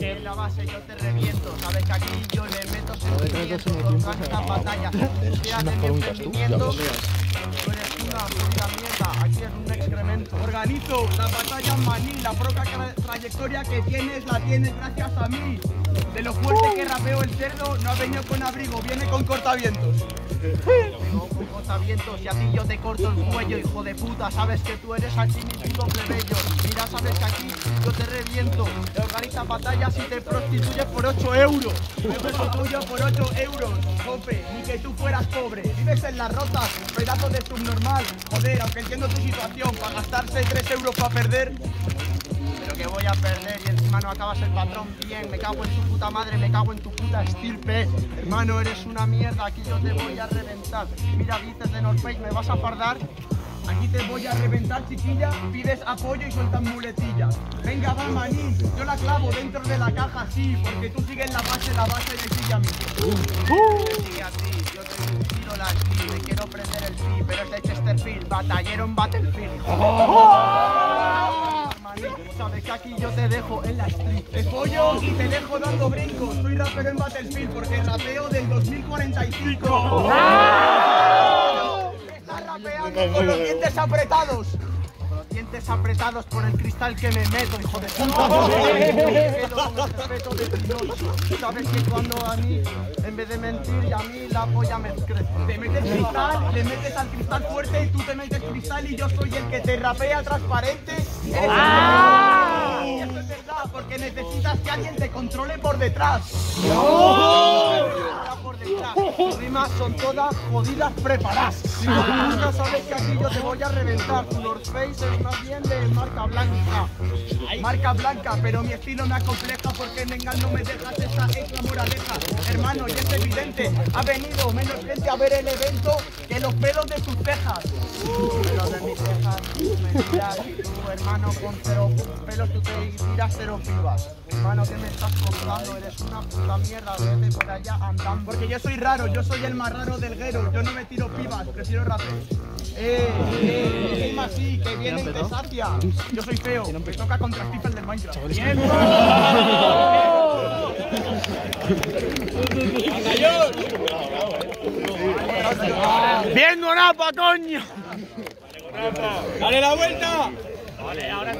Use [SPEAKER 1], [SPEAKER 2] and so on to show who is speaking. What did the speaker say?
[SPEAKER 1] Aquí en la base yo te reviento, sabes que aquí yo le meto sentimientos, organizas batallas, fíjate mi emprendimiento. Tú eres una puta mierda, aquí es un excremento.
[SPEAKER 2] Organizo la batalla en Maní, la poca tra- trayectoria que tienes la tienes gracias a mí. De lo fuerte que rapeo el cerdo, no ha venido con abrigo, viene con cortavientos.
[SPEAKER 1] Cortavientos y a ti yo te corto el cuello, hijo de puta. Sabes que tú eres aquí mi puto plebeyo. Mira, sabes que aquí yo te reviento. Te organizas batallas y te prostituyes por 8 euros.
[SPEAKER 2] Beso tuyo por 8 euros, jope, ni que tú fueras pobre. Vives en las rotas, pedazo de subnormal. Joder, aunque entiendo tu situación, para gastarse 3 euros para perder,
[SPEAKER 1] que voy a perder y encima no acabas el patrón bien. Me cago en tu puta madre, me cago en tu puta estirpe. Hermano, eres una mierda, aquí yo te voy a reventar. Mira, dices de North Face, ¿me vas a fardar?
[SPEAKER 2] Aquí te voy a reventar, chiquilla. Pides apoyo y sueltas muletillas. Venga, va, maní. Yo la clavo dentro de la caja, sí. Porque tú sigues la base, la base y sigue a mí.
[SPEAKER 1] Sí, a ti, yo te tiro la sí, me quiero prender el sí, pero es de Chesterfield, batallero en Battlefield. Aquí yo te dejo en la street.
[SPEAKER 2] Te pollo y te dejo dando brincos. Soy rapero en Battlefield porque rapeo del 2045. Estás rapeando con los dientes apretados.
[SPEAKER 1] Con los dientes apretados por el cristal que me meto, hijo de puta. Respeto de. Sabes que cuando a mí, en vez de mentir, y a mí la polla me crece.
[SPEAKER 2] Te metes cristal, le metes al cristal fuerte y tú te metes cristal y yo soy el que te rapea transparente. Eres porque necesitas que alguien te controle por detrás.
[SPEAKER 1] Ahora por detrás. Tus rimas son todas jodidas preparadas. Nunca sabes que aquí yo te voy a reventar. Tu North Face es más bien de marca blanca.
[SPEAKER 2] Marca blanca, pero mi estilo me acompleja porque venga no me dejas esta extra moraleja. Hermano, y es evidente, ha venido menos gente a ver el evento
[SPEAKER 1] Hermano con cero pelos, tú te tiras cero pibas. Hermano, ¿qué me estás contando? Eres una puta mierda. Vete por allá andando.
[SPEAKER 2] Porque yo soy raro, yo soy el más raro del guero, yo no me tiro pibas, prefiero raperos. Eh, eh, rima así, que viene y te sacia. Yo soy feo, me toca contra Stephen del Minecraft. Bien.
[SPEAKER 3] ¡Bien, Gonapa, coño!
[SPEAKER 2] ¡Dale la vuelta! Vale, ahora